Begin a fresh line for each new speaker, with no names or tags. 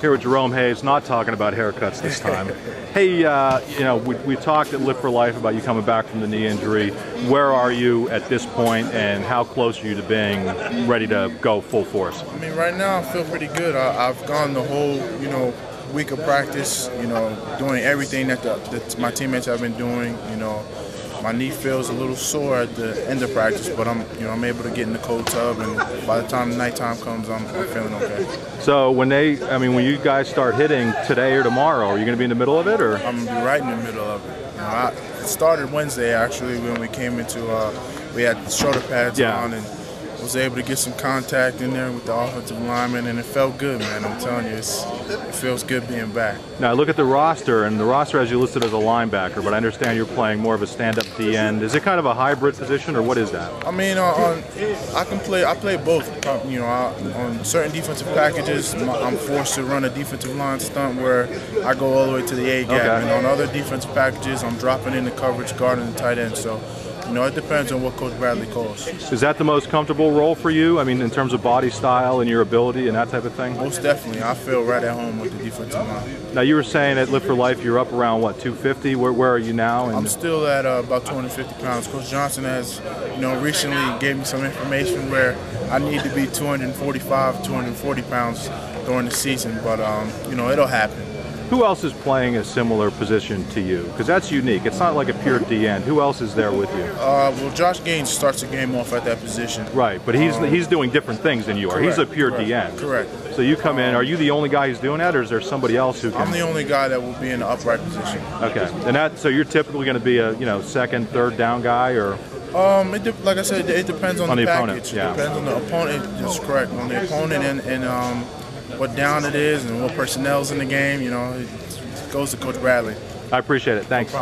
Here with Jerome Hayes, not talking about haircuts this time. hey, uh, you know, we, we talked at Lift for Life about you coming back from the knee injury. Where are you at this point, and how close are you to being ready to go full force?
I mean, right now I feel pretty good. I, have gone the whole, you know, week of practice, you know, doing everything that, the, that my teammates have been doing, you know, my knee feels a little sore at the end of practice, but I'm you know I'm able to get in the cold tub, and by the time the nighttime comes, I'm, I'm feeling okay.
So when they, I mean, when you guys start hitting today or tomorrow, are you going to be in the middle of it, or
I'm gonna be right in the middle of it. You know, I, it started Wednesday actually when we came into uh, we had shoulder pads yeah. on and was able to get some contact in there with the offensive lineman, and it felt good, man. I'm telling you, it feels good being back.
Now, look at the roster, and the roster has you listed as a linebacker, but I understand you're playing more of a stand-up D end. Is it kind of a hybrid position, or what is that?
I mean, uh, on, I can play. I play both. You know, I, on certain defensive packages, I'm forced to run a defensive line stunt where I go all the way to the A gap, okay. and on other defensive packages, I'm dropping in the coverage, guarding the tight end. So you know, it depends on what Coach Bradley calls.
Is that the most comfortable role for you? I mean, in terms of body style and your ability and that type of thing?
Most definitely. I feel right at home with the defensive line.
Now, you were saying at Lift for Life you're up around, what, 250? Where, where are you now?
I'm still at uh, about 250 pounds. Coach Johnson has, you know, recently gave me some information where I need to be 245, 240 pounds during the season, but, um, you know, it'll happen.
Who else is playing a similar position to you? Because that's unique. It's not like a pure D end. Who else is there with you?
Uh, well, Josh Gaines starts the game off at that position.
Right, but he's um, he's doing different things than you are.
Correct,
he's a pure
correct,
D end.
Correct.
So you come in. Are you the only guy who's doing that, or is there somebody else who can?
I'm the only guy that will be in the upright position.
Okay, and that so you're typically going to be a you know second, third down guy, or
um, it de- like I said, it depends on,
on
the,
the
package.
Opponent, yeah.
It depends on the opponent. That's correct. On the opponent and, and um, what down it is and what personnel's in the game. You know, it goes to Coach Bradley.
I appreciate it. Thanks.